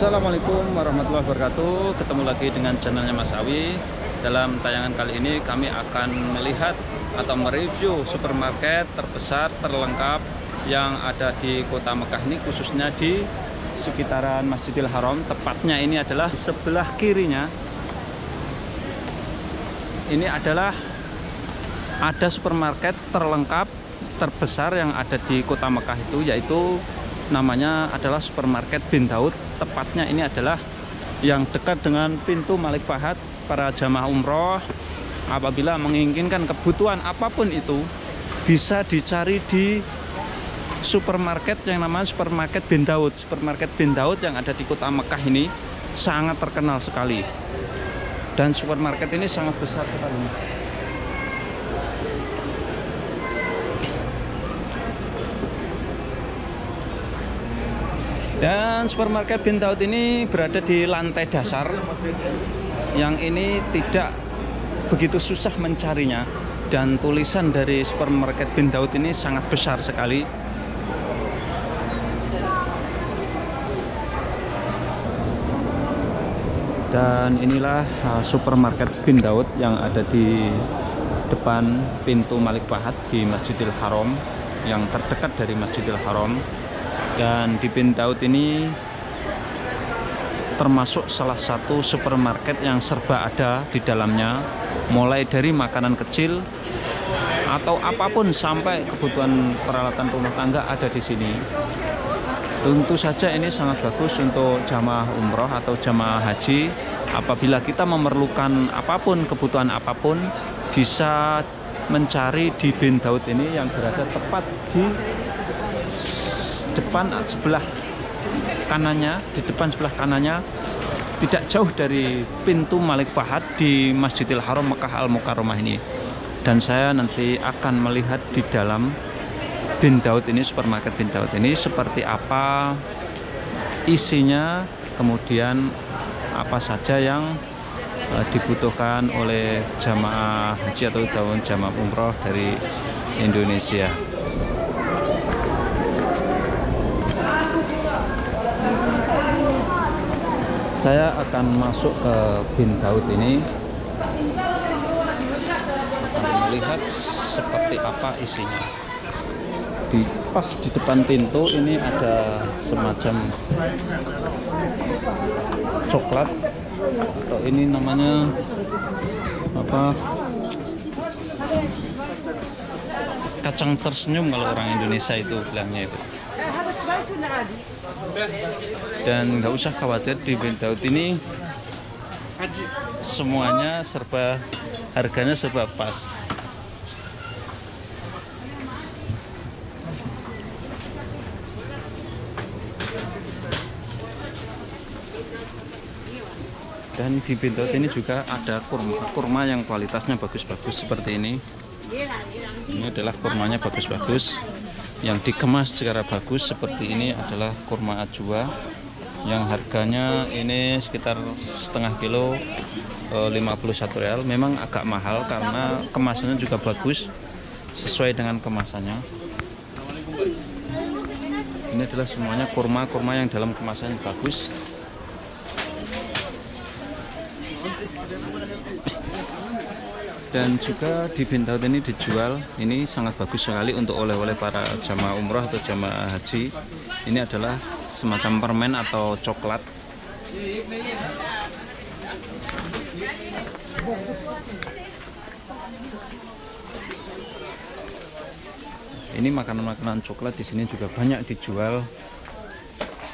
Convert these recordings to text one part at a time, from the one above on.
Assalamualaikum warahmatullahi wabarakatuh. Ketemu lagi dengan channelnya Mas Awi. Dalam tayangan kali ini kami akan melihat atau mereview supermarket terbesar, terlengkap Yang ada di kota Mekah ini khususnya di sekitaran Masjidil Haram. Tepatnya ini adalah sebelah kirinya. Ini adalah ada supermarket terlengkap terbesar yang ada di kota Mekah itu yaitu namanya adalah supermarket bin Daud. Tepatnya ini adalah yang dekat dengan pintu Malik Fahad para jamaah umroh. Apabila menginginkan kebutuhan apa pun itu bisa dicari di supermarket yang namanya supermarket bin Daud. Supermarket bin Daud yang ada di kota Mekah ini sangat terkenal sekali. Dan supermarket ini sangat besar sekali Dan supermarket Bin Daud ini berada di lantai dasar. Yang ini tidak begitu susah mencarinya. Dan tulisan dari supermarket Bin Daud ini sangat besar sekali. Dan inilah uh, supermarket Bin Daud yang ada di depan pintu Malik Fahad di Masjidil Haram yang terdekat dari Masjidil Haram dan di Bin Daud ini termasuk salah satu supermarket yang serba ada di dalamnya mulai dari makanan kecil atau apa pun sampai kebutuhan peralatan rumah tangga ada di sini. Tentu saja ini sangat bagus untuk jamaah umroh atau jamaah haji. Apabila kita memerlukan apa pun kebutuhan apa pun bisa mencari di Bin Daud ini yang berada tepat di depan sebelah kanannya di depan sebelah kanannya tidak jauh dari pintu Malik Fahad di Masjidil Haram Mekah Al Mukarramah ini dan saya nanti akan melihat di dalam Bin Daud ini supermarket Bin Daud ini seperti apa isinya kemudian apa saja yang uh, dibutuhkan oleh jamaah haji atau jamaah umroh dari Indonesia. Saya akan masuk ke bin Daud ini. Akan melihat seperti apa isinya. Di pas di depan pintu ini ada semacam coklat. Atau ini namanya apa? Kacang tersenyum kalau orang Indonesia itu bilangnya itu dan nggak usah khawatir di bin Daud ini semuanya serba harganya serba pas. Dan di bin Daud ini juga ada kurma. Kurma yang kualitasnya bagus-bagus seperti ini. Ini adalah kurmanya bagus-bagus yang dikemas secara bagus seperti ini adalah kurma ajwa yang harganya ini sekitar setengah kilo 51 eh, real. Memang agak mahal karena kemasannya juga bagus sesuai dengan kemasannya. Ini adalah semuanya kurma-kurma yang dalam kemasannya bagus dan juga di Bintaut ini dijual. Ini sangat bagus sekali untuk oleh-oleh para jamaah umroh atau jamaah haji. Ini adalah semacam permen atau coklat. Ini makanan-makanan coklat di sini juga banyak dijual.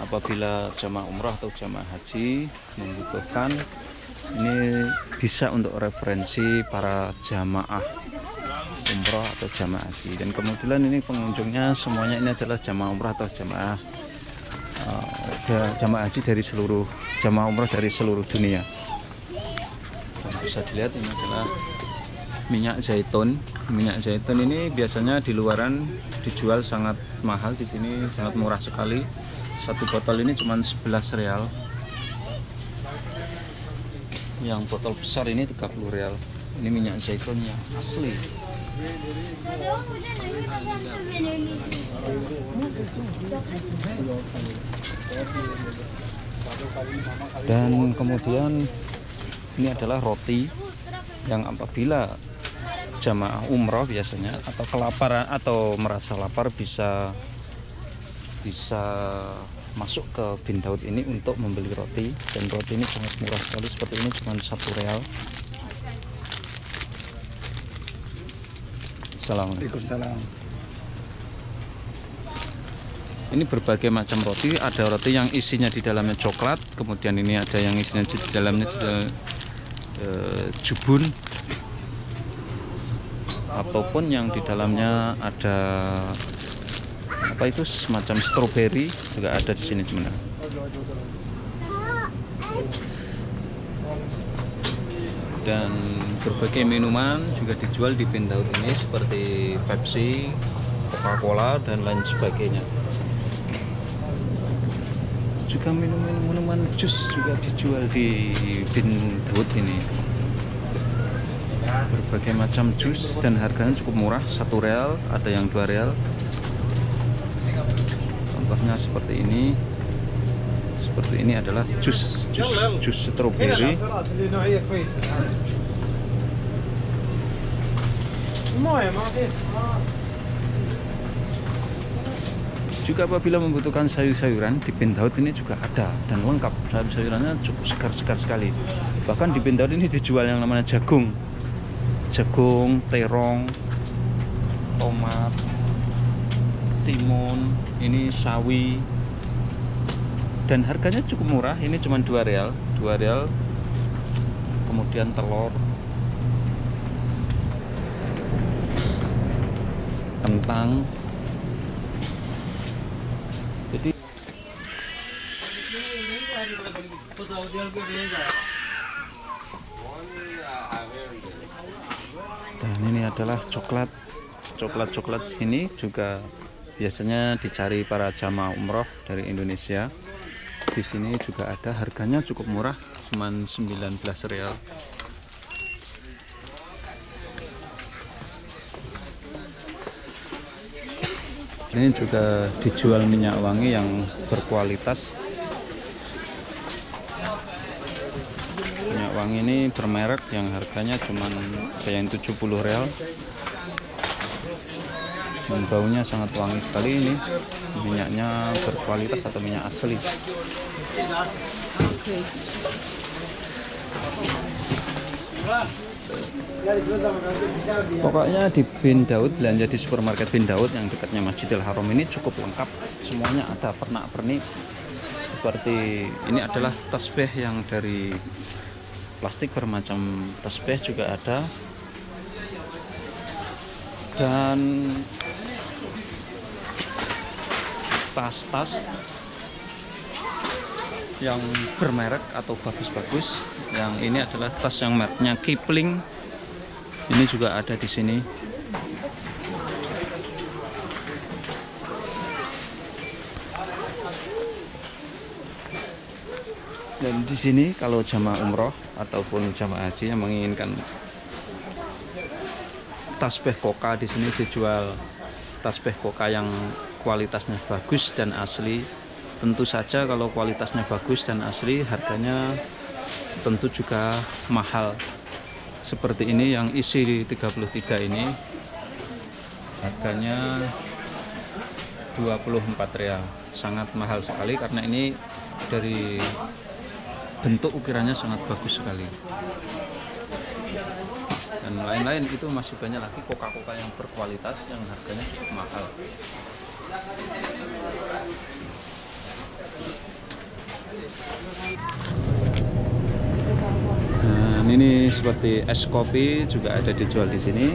Apabila jamaah umroh atau jamaah haji membutuhkan ini bisa untuk referensi para jamaah umroh atau jamaah haji. Dan kemudian ini pengunjungnya semuanya ini adalah jamaah umroh atau jamaah uh, jamaah haji dari seluruh jamaah umroh dari seluruh dunia. Dan bisa dilihat ini adalah minyak zaitun. Minyak zaitun ini biasanya di luaran dijual sangat mahal di sini sangat murah sekali. Satu botol ini cuma 11 real yang botol besar ini 30 real. Ini minyak zaitun yang asli. Dan kemudian ini adalah roti yang apabila jamaah umroh biasanya atau kelaparan atau merasa lapar bisa bisa masuk ke bin Daud ini untuk membeli roti. Dan roti ini sangat murah sekali seperti ini cuma satu real. Assalamualaikum. Ini berbagai macam roti. Ada roti yang isinya di dalamnya coklat kemudian ini ada yang isinya di dalamnya uh, jubun. Ataupun yang di dalamnya ada apa itu? Semacam stroberi juga ada di sini sebenarnya dan berbagai minuman juga dijual di Pindaud ini seperti Pepsi, Coca-Cola dan lain sebagainya. Juga minuman-minuman jus juga dijual di bin ini. Berbagai macam jus dan harganya cukup murah satu real ada yang dua real contohnya seperti ini. Seperti ini adalah jus jus jus stroberi. Juga apabila membutuhkan sayur-sayuran di Pindaud ini juga ada dan lengkap. Sayur-sayurannya cukup segar-segar sekali. Bahkan di Pindaud ini dijual yang namanya jagung. Jagung, terong, tomat, timun, ini sawi. Dan harganya cukup murah ini cuma 2 real 2 real. Kemudian telur. Kentang. Jadi dan ini adalah coklat coklat-coklat sini juga biasanya dicari para jamaah umroh dari Indonesia. Di sini juga ada harganya cukup murah cuman 19 real. Ini juga dijual minyak wangi yang berkualitas. Minyak wangi ini bermerek yang harganya cuma kayak 70 real dan baunya sangat wangi sekali ini minyaknya berkualitas atau minyak asli Pokoknya di Bin Daud belanja di supermarket Bin Daud yang dekatnya Masjidil Haram ini cukup lengkap. Semuanya ada pernak-pernik. Seperti ini adalah tasbih yang dari plastik bermacam tasbih juga ada. Dan tas-tas yang bermerek atau bagus-bagus. Yang ini adalah tas yang mereknya Kipling. Ini juga ada di sini. Dan di sini kalau jamaah umroh ataupun jamaah haji yang menginginkan tasbih koka di sini dijual. Tasbih koka yang kualitasnya bagus dan asli. Tentu saja kalau kualitasnya bagus dan asli harganya tentu juga mahal. Seperti ini yang isi 33 ini harganya 24 real. Sangat mahal sekali karena ini dari bentuk ukirannya sangat bagus sekali dan lain-lain itu masih banyak lagi coca-cola yang berkualitas yang harganya cukup mahal Nah, ini seperti es kopi juga ada dijual di sini.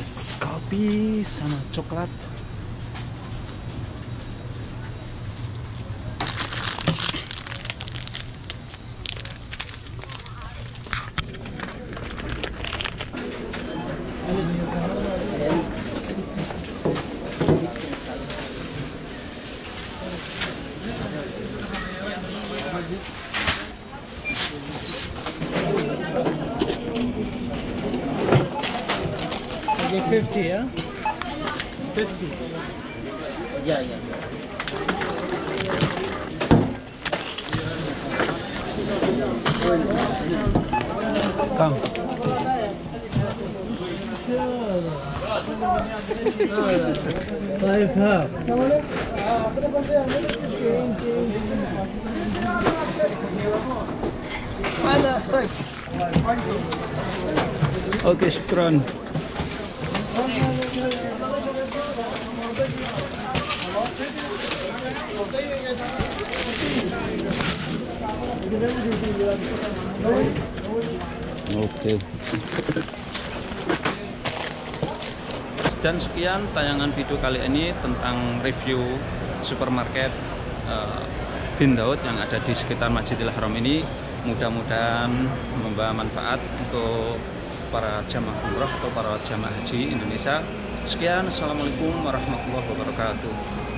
Es kopi sama coklat. 50, yeah? 50. Yeah, yeah. Come. Five half. Uh, okay, Shukran. Oke. Dan sekian tayangan video kali ini tentang review supermarket eh, Bin Daud yang ada di sekitar Masjidil Haram ini. Mudah-mudahan membawa manfaat untuk para jamaah umroh atau para jamaah haji Indonesia. Sekian, assalamualaikum warahmatullahi wabarakatuh.